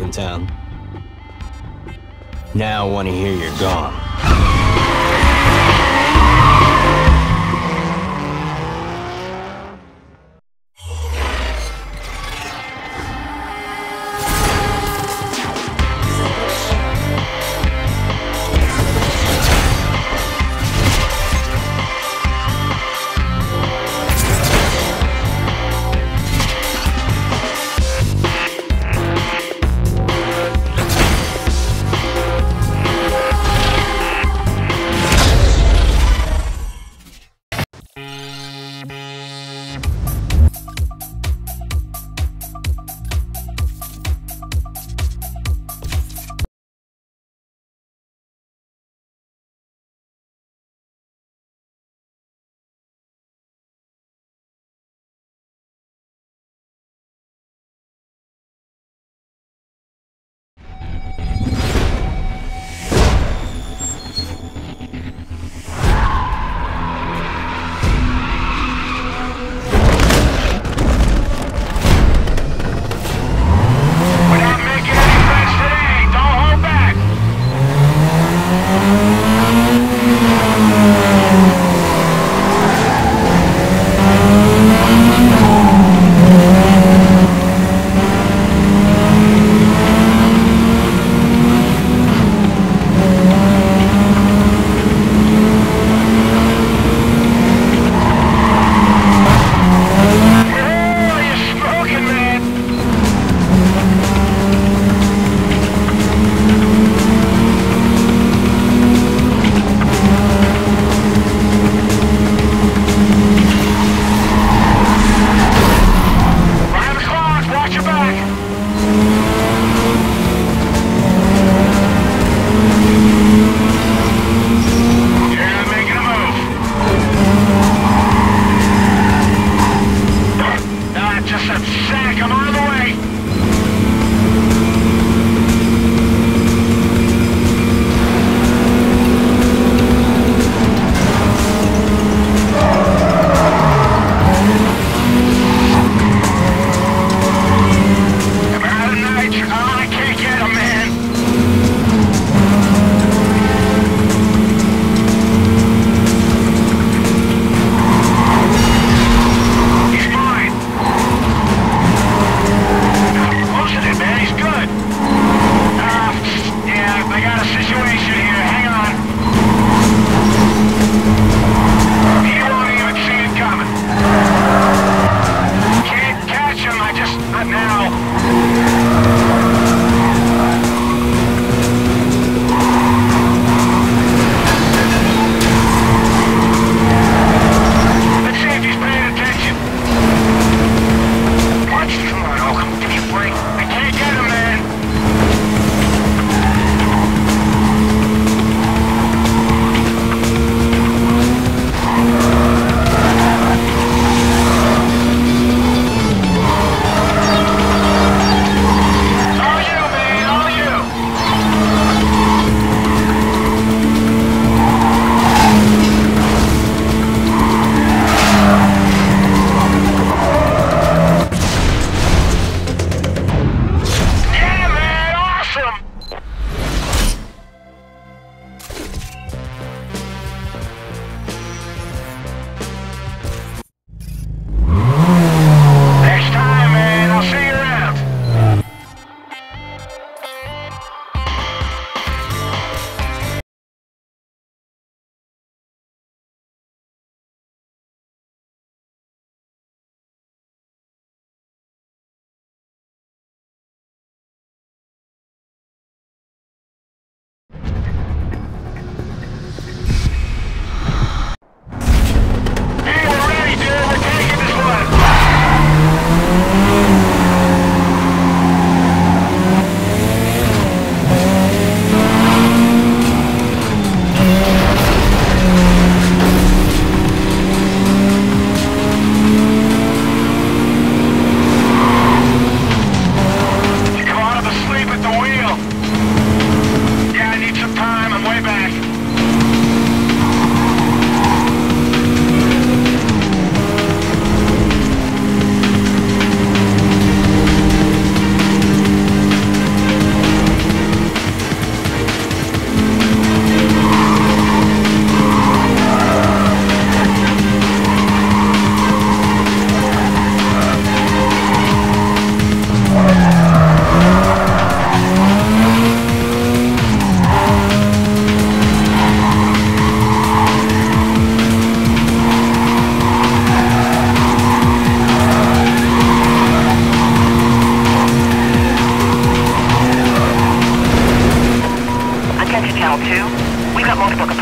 In town. Now I want to hear you're gone.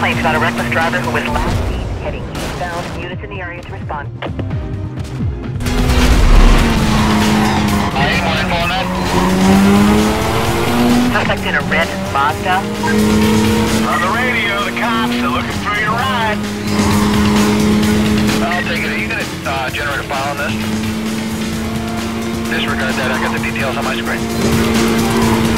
We've got a reckless driver who was last seen heading eastbound. Units in the area to respond. I need more info on that. Suspect in a red Mazda. On the radio, the cops are looking for your ride. I'll take it. Are you gonna uh, generate a file on this? Disregard that. I got the details on my screen.